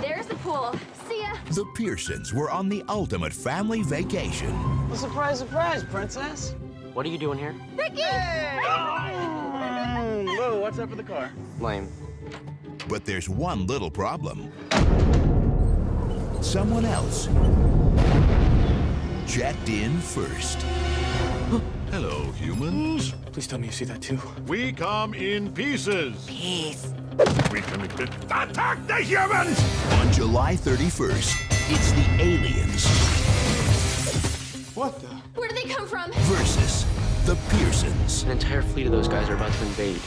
There's the pool. See ya. The Pearsons were on the ultimate family vacation. Well, surprise, surprise, princess. What are you doing here? Ricky! Lou, what's up with the car? Lame. But there's one little problem. Someone else checked in first. Hello, humans. Please tell me you see that too. We come in pieces. Peace. We can attack the humans! On July 31st, it's the aliens What the? Where do they come from? versus the Pearsons. An entire fleet of those guys are about to invade.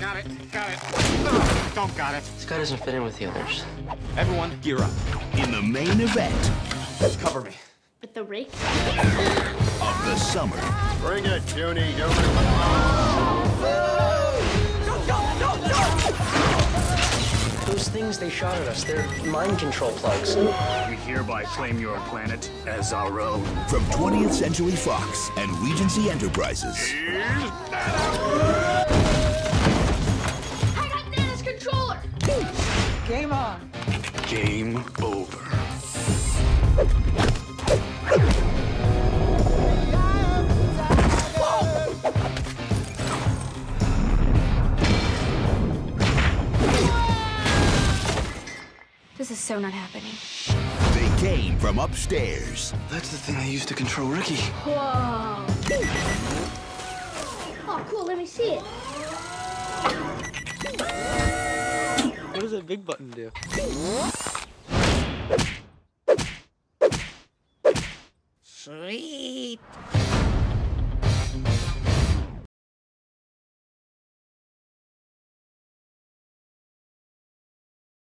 Got it. Got it. Don't got it. This guy doesn't fit in with the others. Everyone, gear up. In the main event Cover me. With the rake? of the summer, Bring it, puny human. Those things they shot at us, they're mind control plugs. We hereby claim your planet as our own. from 20th Century Fox and Regency Enterprises. Game on. Game over. This is so not happening. They came from upstairs. That's the thing they used to control Ricky. Whoa. Oh, cool. Let me see it. That big button do? Sweet.